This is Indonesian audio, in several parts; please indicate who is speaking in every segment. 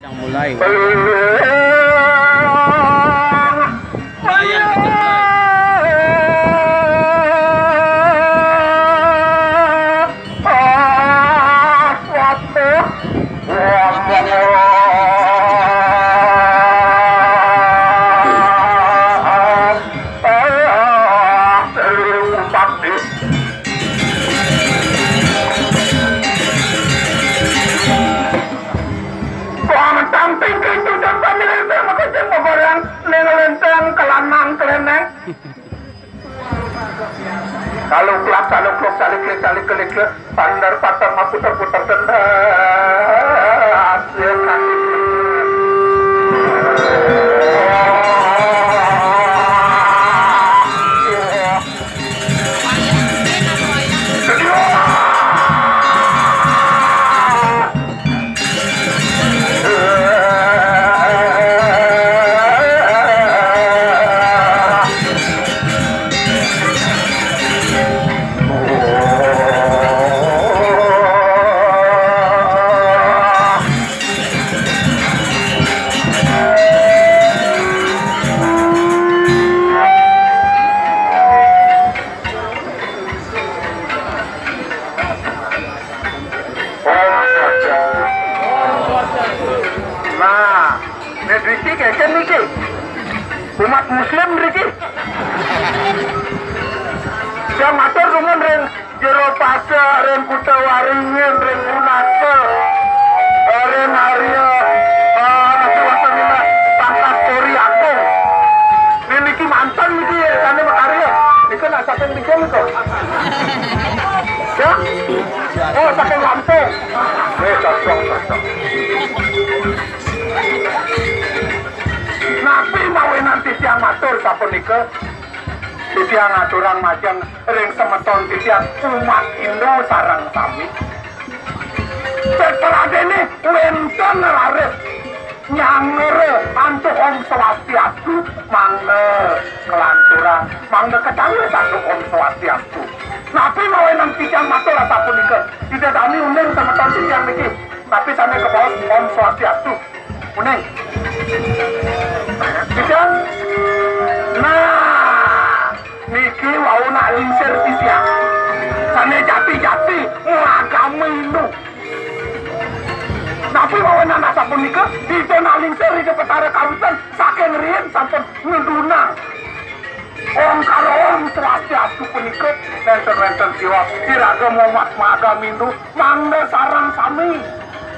Speaker 1: Yang mulai.
Speaker 2: Kalau kelak, kalau kelak, salik kelak, kelak, pandar patar, ma putar putar Nah, ini Riki kayaknya Riki. Umat Muslim Riki. Yang matur nuwun ring jero pase ring kuta waringin ring unase. Ring Arya eh nasi wasanina pangkat Kori Agung. Ini niki mantan niki sane makarya. Niki nak saking tinggal kok. Nabi mau nanti tiang matur sapunika titiang aturan majang ring semeton titiang umat Indo sarang sami. Setelah wenten laris nyangere antuk om swastiastu mangga kelanturan mangga kecanggih satu om swastiastu Nabi mau nanti tiang matur sapunika tidak kami uning semeton titiang niki tapi sana ke bawah om swastiastu uning bisa? Nah niki wau nak lingsir sisia sana jati-jati ngagami itu tapi mau anak sampun nika itu nak lingsir di petara karutan saking rian sampun ngedunang Om karo om swastiastu punika wenten-wenten siwa iraga Muhammad maga mindu mangga sarang sami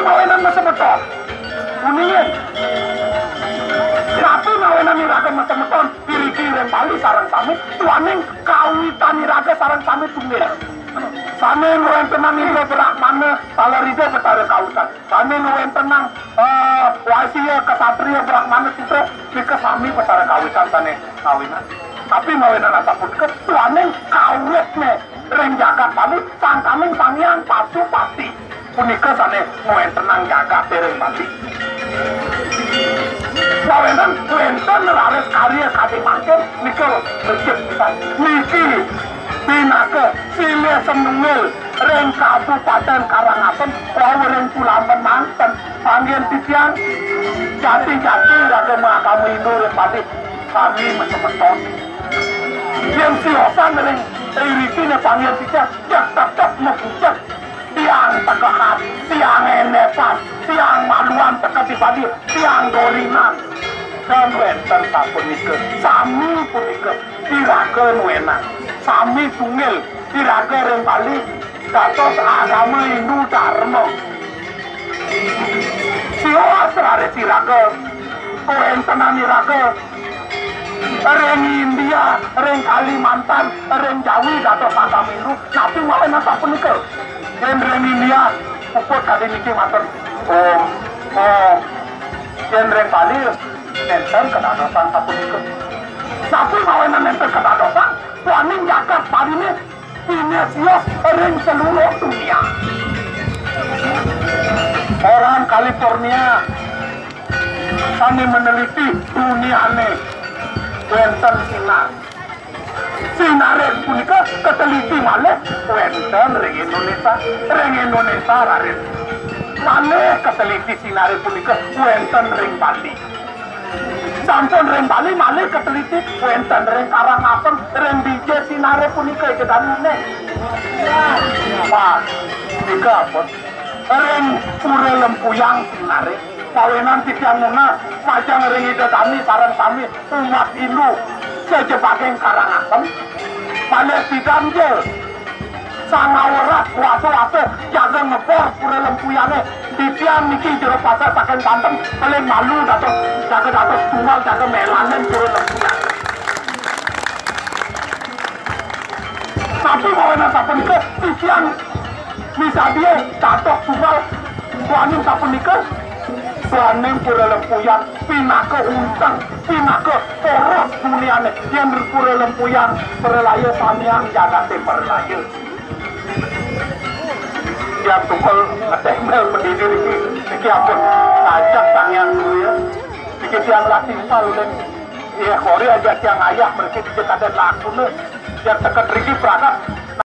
Speaker 2: mau enak mau mau enak mau sarang tuaning kawitan sarang tenang berak mana? Tenang eh Wasia kesatria berak mana kawinan Tapi mawinan asa pun ketuanen kawit Ring jagat pamit sang kaming sangyang patu pati Punika sane nuwen tenang jagat tereng pati Mawenan wenten laris karya kade makin Nika berjep Niki Pinake Sile Semungil Ring Kabupaten Karangasem Rawa Ring Pulamben Manten Panggian titian Jati-jati Raga Mahakamu Indo Ring Pati Kami mesemeton Yang siosan Ring Ririkine pangeran sitas, yak tak tak mukjat. Tiang tegak tiang enepan, tiang maluan teka tipadi, tiang dorinan. Dan wenten tak sami punika ikut, tirakan wenan. Sami tunggil, tirakan rembali, datos agama Hindu Dharma. Siwa serare tirakan, kuen tenan tirakan, ring India ring Kalimantan ring Jawi agama Hindu tapi wae nasa pun ike ring ring India puput kali niki matur. Om om. Yen reng Bali nenten kedadosan sapunika tapi mawenan nenten kedadosan wani jagat ini sios ring seluruh dunia. Orang California kami meneliti dunia ini wenten sinar sinare punika keteliti malih. Wenten ring Indonesia ring Indonesia rarit malih keteliti sinare punika wenten ring Bali. Sampun ring Bali malih keteliti wenten ring Karangasem ring DJ sinare punika kedanune Pak nika apa ring pura lempuyang sinare kawinan titiang muna majang ring ida kami sarang kami umat Hindu. Sejebaking Karangasem balik didanjel sangawerat waso-waso jaga ngepor pura lempuyane. Titiang niki jero pasar saking banteng paling malu dato jaga dato tunggal jaga melanen pura lempuyane. Tapi kawinan sapun ke titiang bisa dia dato tunggal sapun ke Baning pura lempuyan, pinake untang, pinake poros duniane, yang pura lempuyan, perlaya samiang jagate perlaya. Yang tukul ngetemel pendidih ini, ini ampun, ajak tangian dulu ya. Ini tiang latih sal dan ya kori aja tiang ayah mereka di dekatan laku nih. Yang teket riki perangkat,